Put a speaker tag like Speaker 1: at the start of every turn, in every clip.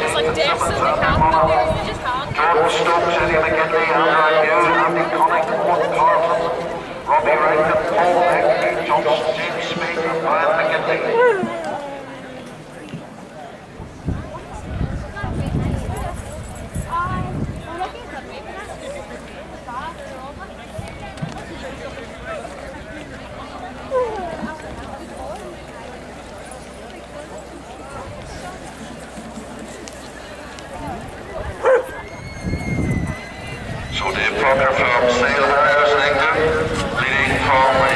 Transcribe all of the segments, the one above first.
Speaker 1: Just like
Speaker 2: deaths
Speaker 1: in the camp they just
Speaker 2: had. Stop, Jenny McGinley, and So the proper from Sale Harriers England, leading from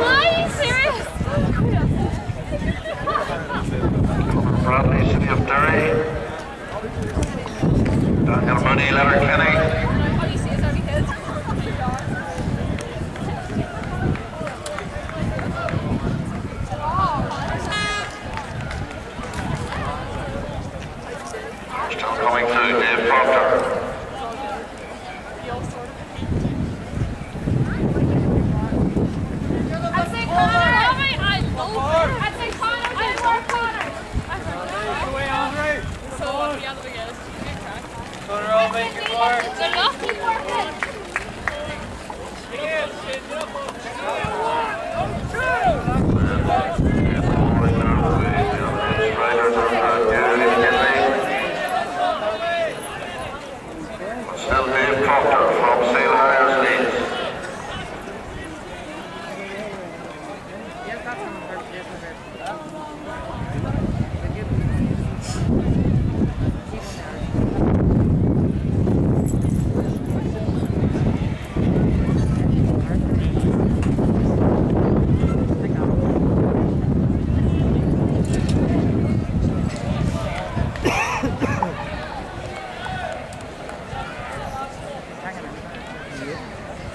Speaker 1: are you serious?
Speaker 2: Bradley, City of Derry. Daniel Money,
Speaker 1: Leonard Kenny. Good luck.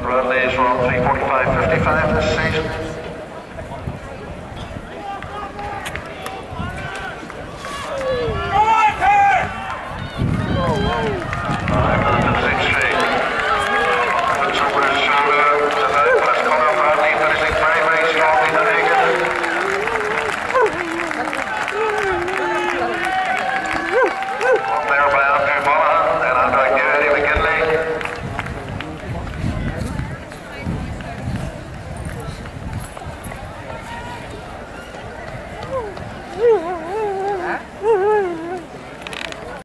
Speaker 2: Runways were on 345.55 this season.